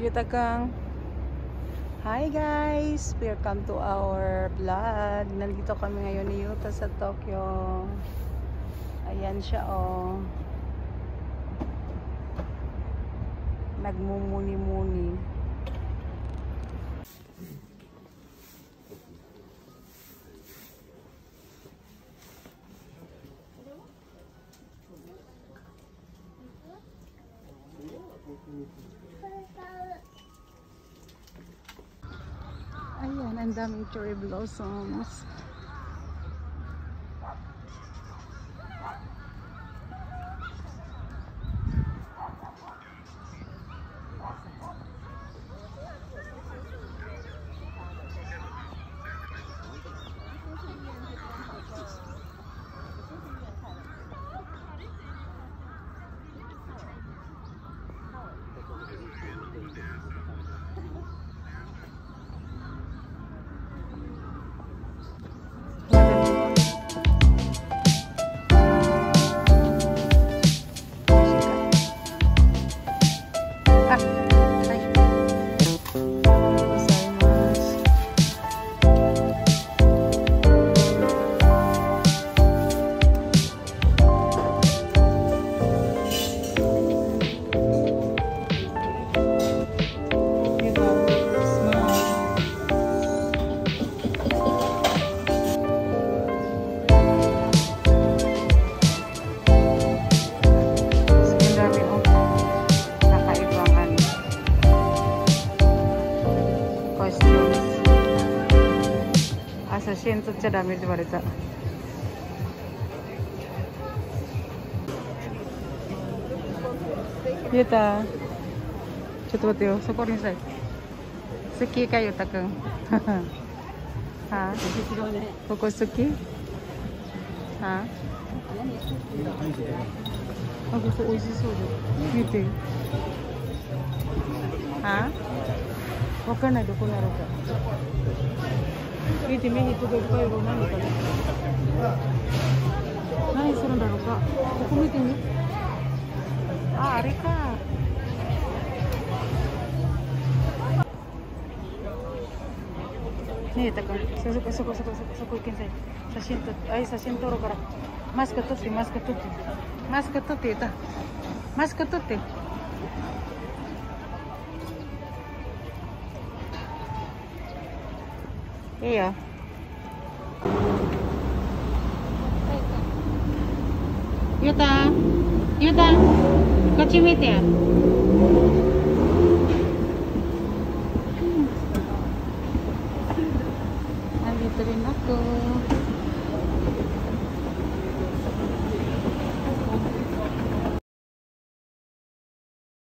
Yuta kang Hi guys! Welcome to our vlog. Nandito kami ngayon ni Yuta sa Tokyo. Ayan siya oh. Nagmumuni-muni. Ayan, ang daming cherry blossoms. 写真撮っちゃダメって言われた。ゆうた、ちょっと待ってよ、そこにさ、好きかゆうたくん。はあ？ここ好きはあ？あ、ここ美味しそうだ。見て。はあ？わかんない。どこにあるか。見て目に届くかよ何か。何するんだろうか。ここ見てみ。あ、あれか。ねえ、たかん、そこそこそこそこそこ行けんさい。写真撮って、あい写真撮ろうから。マスク取って、マスク取って。マスク取って言った。マスク取って。いいよ。ゆうたゆうたこっち見て。Nandito rin ako.